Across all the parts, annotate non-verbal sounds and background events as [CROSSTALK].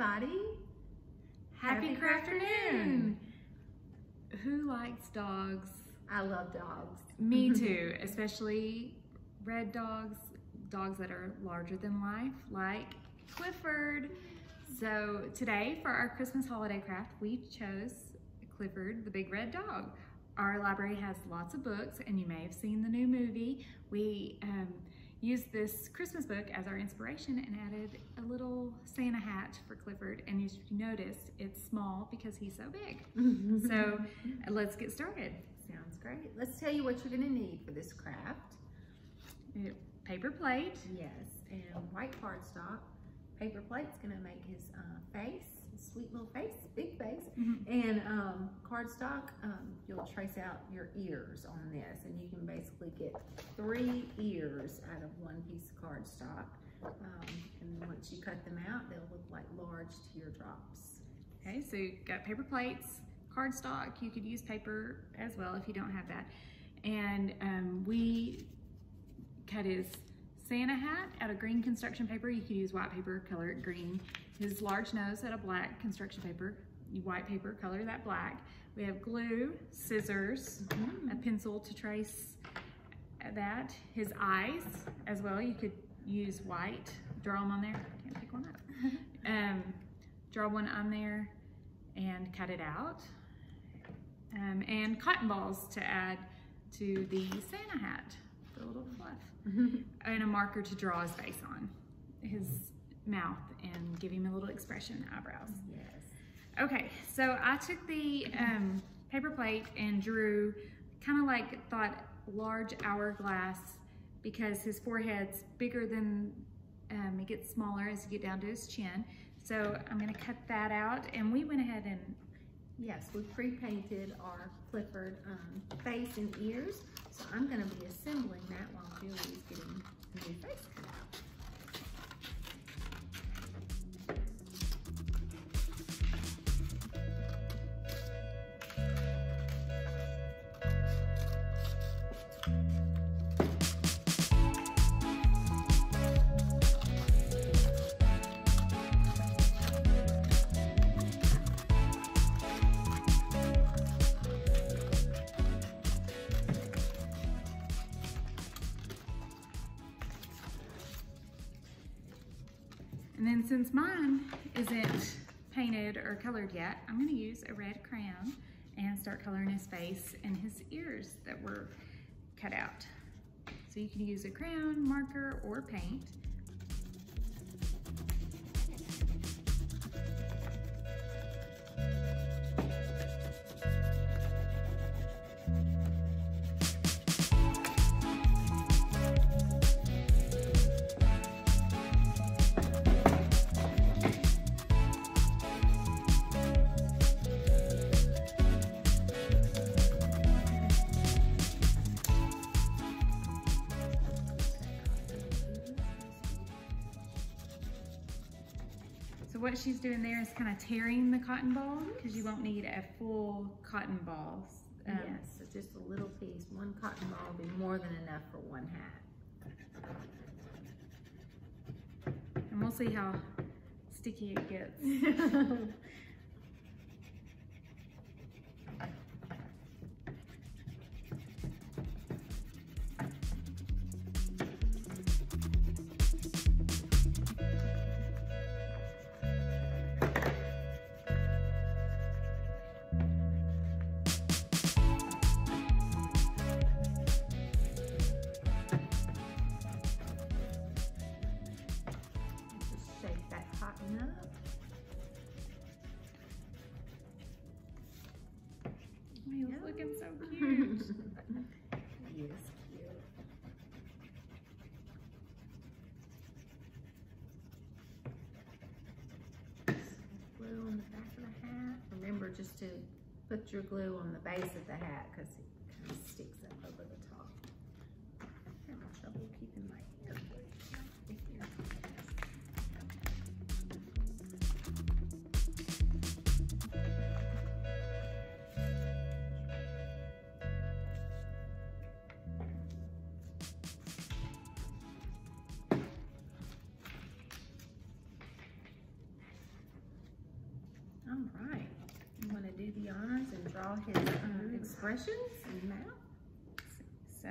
everybody. Happy, Happy craft Crafternoon. afternoon. Who likes dogs? I love dogs. Me [LAUGHS] too, especially red dogs, dogs that are larger than life, like Clifford. So today for our Christmas holiday craft, we chose Clifford, the big red dog. Our library has lots of books and you may have seen the new movie. We um, used this Christmas book as our inspiration and added a little Santa hat for Clifford. And as you notice, it's small because he's so big. [LAUGHS] So let's get started. Sounds great. Let's tell you what you're gonna need for this craft. Uh, Paper plate, Yes, and white cardstock. Paper plate's gonna make his uh, face, his sweet little face, big face. Mhm. And um, cardstock, um, you'll trace out your ears on this, and you can basically get three ears out of one piece of cardstock. Um, and once you cut them out, they'll look like large teardrops. Okay, so you've got paper plates, cardstock. You could use paper as well if you don't have that. And um, we cut his Santa hat out of green construction paper. You could use white paper, color it green. His large nose out of black construction paper. White paper, color that black. We have glue, scissors, a pencil to trace that. His eyes as well. You could use white, draw them on there. Can't pick one up. [LAUGHS] Um, draw one on there and cut it out. Um, and cotton balls to add to the Santa hat, the little fluff. [LAUGHS] And a marker to draw his face on, his mouth, and give him a little expression, eyebrows. yes. Okay, so I took the um, paper plate and drew kind of like thought large hourglass because his forehead's bigger than, um, it gets smaller as you get down to his chin. So I'm gonna cut that out and we went ahead and, Yes, we pre-painted our Clifford um, face and ears. So I'm gonna be assembling that while Julie's getting the new face cut out. And then since mine isn't painted or colored yet, I'm gonna use a red crayon and start coloring his face and his ears that were cut out. So you can use a crayon, marker, or paint. So what she's doing there is kind of tearing the cotton ball because you won't need a full cotton ball. Um, Yes, so just a little piece. One cotton ball will be more than enough for one hat. And we'll see how sticky it gets. [LAUGHS] Just to put your glue on the base of the hat because draw his um, expressions and mouth. So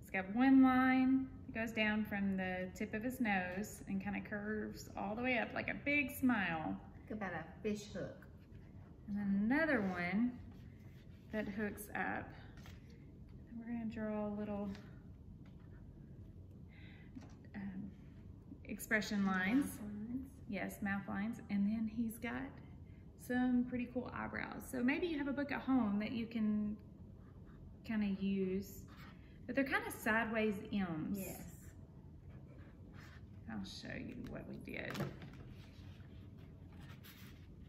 he's got one line that goes down from the tip of his nose and kind of curves all the way up like a big smile. Think about a fish hook. And then another one that hooks up. We're gonna draw a little um, expression lines. Mouth lines. Yes, mouth lines. And then he's got some pretty cool eyebrows. So maybe you have a book at home that you can kind of use, but they're kind of sideways M's. Yes. I'll show you what we did.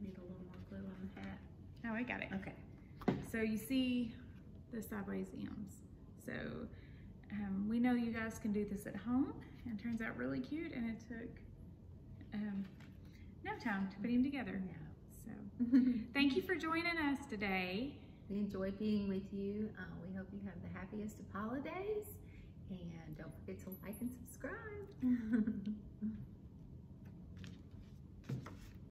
Need a little more glue on the hat. Oh, I got it. Okay. So you see the sideways M's. So um, we know you guys can do this at home and it turns out really cute and it took um, no time to put him together. Yeah. So [LAUGHS] thank you for joining us today. we enjoy being with you. Uh, we hope you have the happiest of holidays. And don't forget to like and subscribe. [LAUGHS]